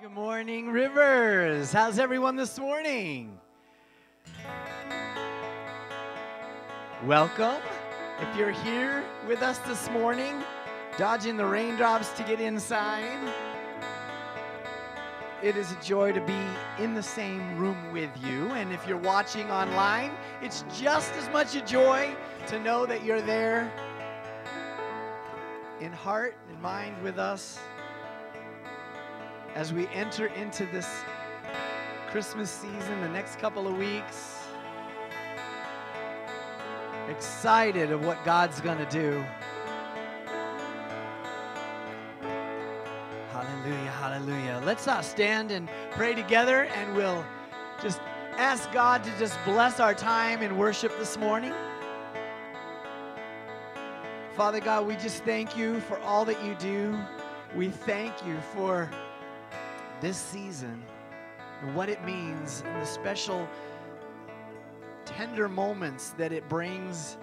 Good morning, Rivers. How's everyone this morning? Welcome. If you're here with us this morning, dodging the raindrops to get inside, it is a joy to be in the same room with you. And if you're watching online, it's just as much a joy to know that you're there in heart and mind with us as we enter into this Christmas season, the next couple of weeks. Excited of what God's going to do. Hallelujah, hallelujah. Let's uh, stand and pray together, and we'll just ask God to just bless our time in worship this morning. Father God, we just thank you for all that you do. We thank you for this season and what it means and the special tender moments that it brings,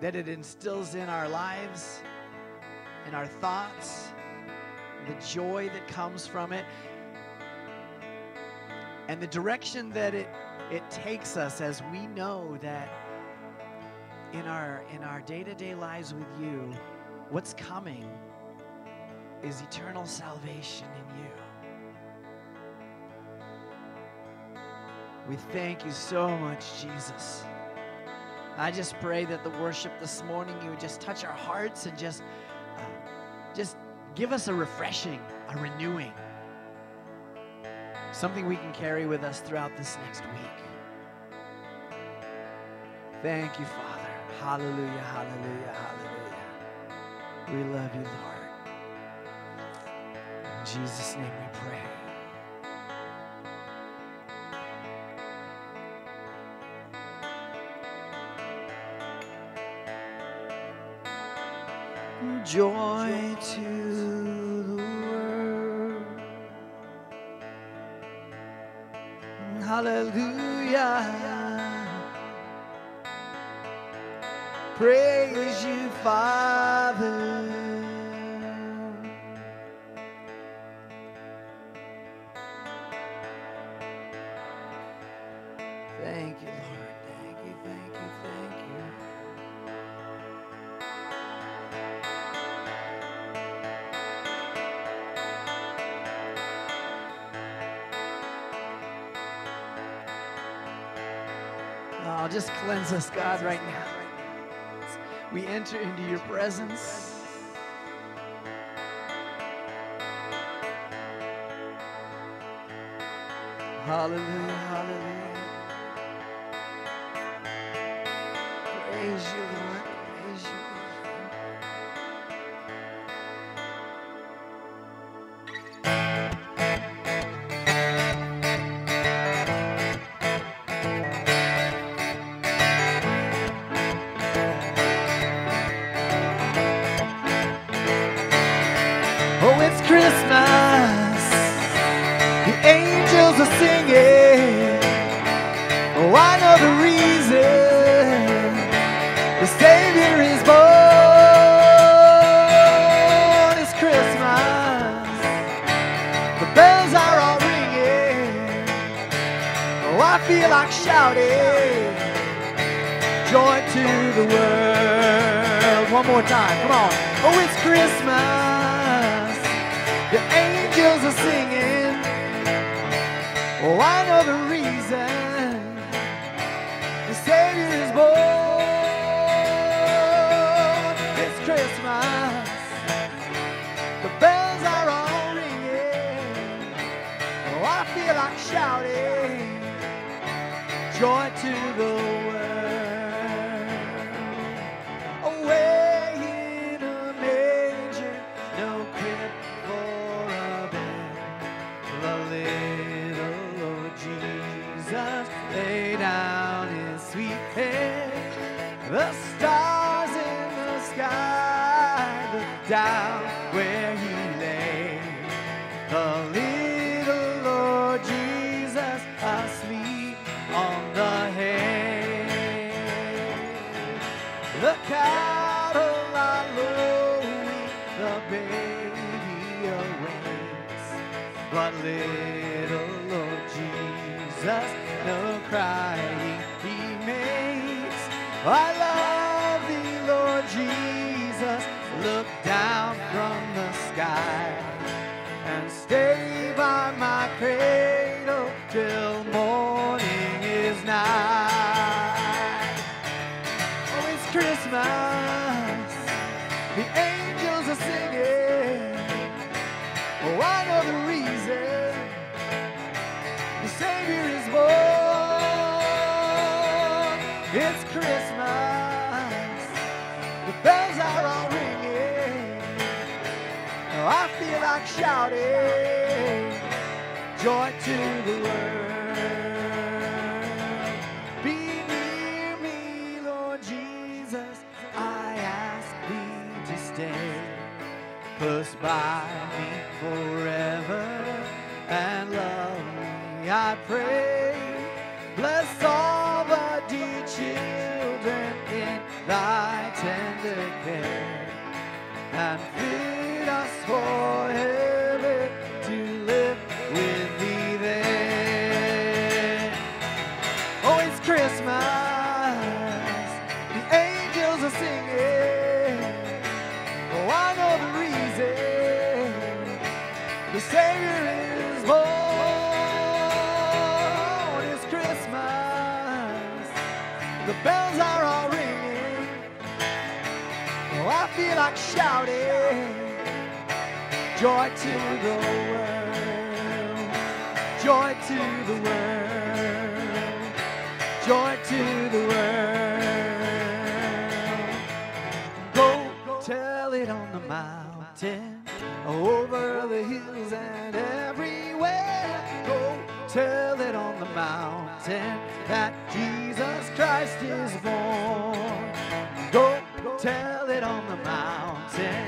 that it instills in our lives, in our thoughts, the joy that comes from it, and the direction that it, it takes us as we know that in our in our day-to-day lives with you, what's coming is eternal salvation in you. We thank you so much, Jesus. I just pray that the worship this morning, you would just touch our hearts and just, uh, just give us a refreshing, a renewing, something we can carry with us throughout this next week. Thank you, Father. Hallelujah, hallelujah, hallelujah. We love you, Lord. In Jesus' name we pray. Joy to the world. Hallelujah. Praise just cleanse us, God, right now. We enter into your presence. Hallelujah, hallelujah. Praise you, Lord. The angels are singing. Oh, I know the reason. The Savior is born. It's Christmas. The bells are all ringing. Oh, I feel like shouting. Joy to the world. One more time. Come on. Oh, it's Christmas. The angels are singing. Oh, I know the reason. The Savior is born. The stars in the sky look down where he lay. The little Lord Jesus asleep on the hay. The cattle are lowing, the baby awakes. but little Lord Jesus, no crying he makes. I The Savior is born. It's Christmas. The bells are all ringing. I feel like shouting. Joy to the world. Be near me, Lord Jesus. I ask thee to stay close by pray. Bless all the dear children in thy tender care and feed us for heaven The bells are all ringing. Oh, I feel like shouting. Joy to the world. Joy to the world. Joy to the world. Go tell it on the mountain, mountain that Jesus Christ is born. Oh, go tell it on the mountain,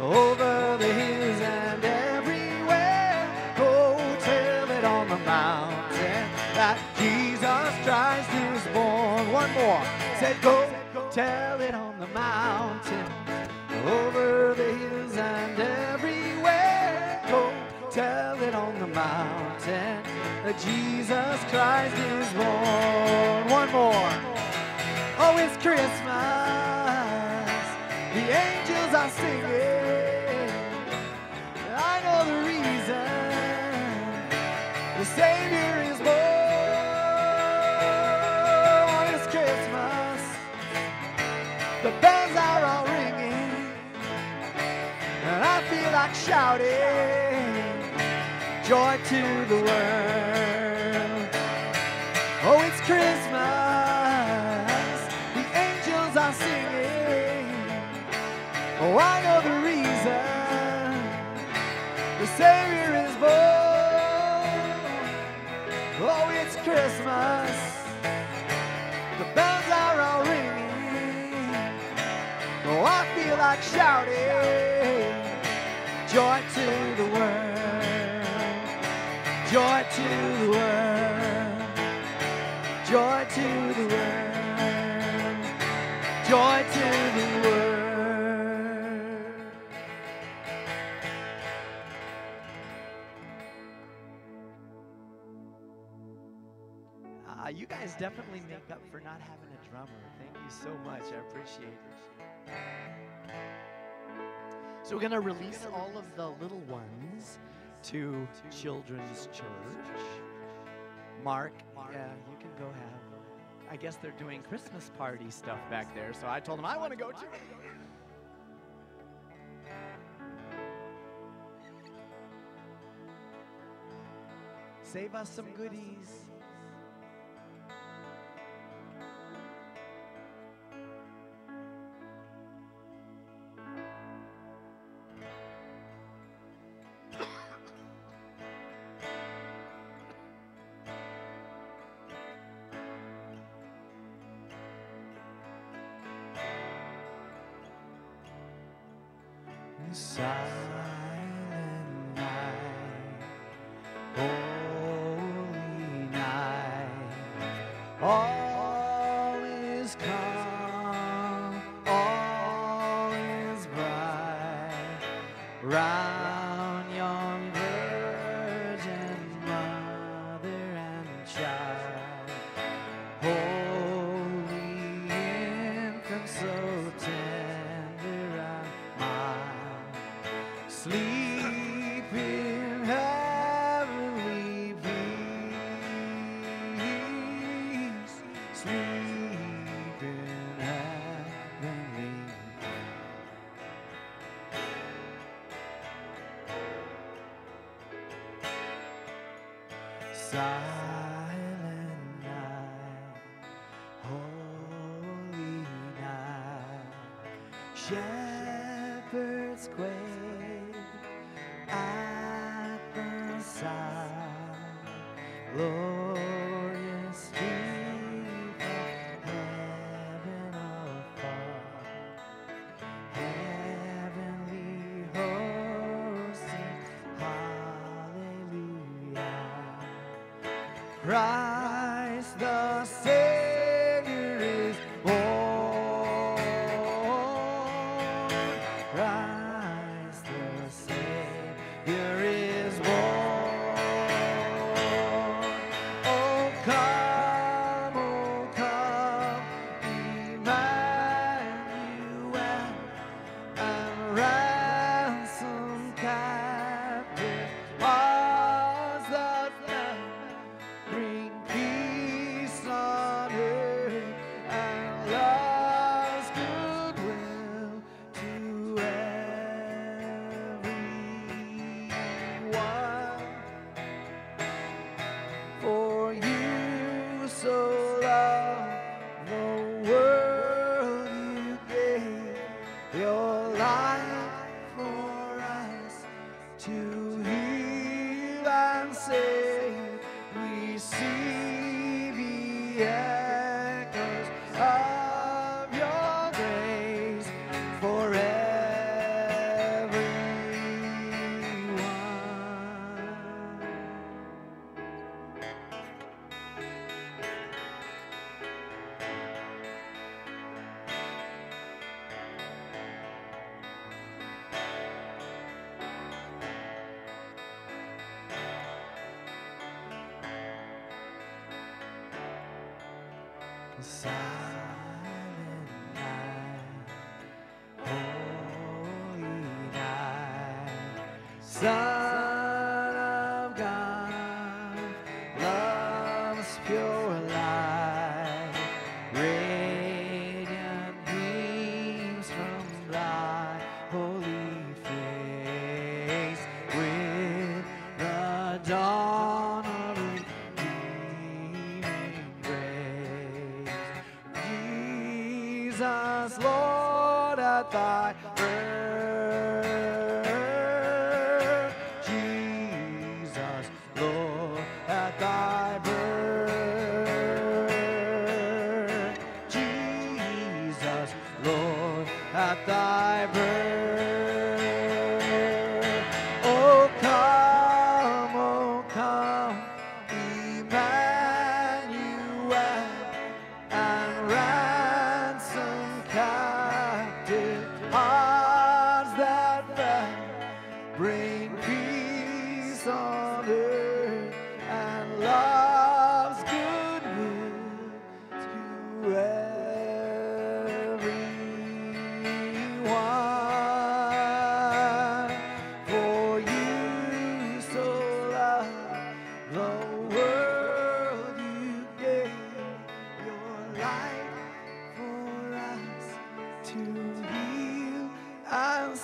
over the hills and everywhere. Go tell it on the mountain that Jesus Christ is born. One more. Said go tell it on the mountain, over the hills and everywhere. Go tell it on the mountain that Jesus Christ is born. One more. Oh, it's Christmas. The angels are singing. I know the reason. The Savior is born. It's Christmas. The bells are all ringing. And I feel like shouting. Joy to the world. Oh, it's Christmas. The angels are singing. Oh, I know the reason. The Savior is born. Oh, it's Christmas. The bells are all ringing. Oh, I feel like shouting. Joy to the world. Joy to the world. Joy to the world. Uh, you guys definitely make up for not having a drummer. Thank you so much. I appreciate it. So we're going to release all of the little ones to Children's Church. Mark, yeah, you can go have. I guess they're doing Christmas party stuff back there, so I told them I want to go too. Save us some goodies. Silent Shepherds quake at the sound, Lord. Son of God, love's pure light, radiant beams from thy holy face. With the dawn of redeeming grace, Jesus, Lord, at thy birth. dejar.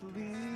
Sleep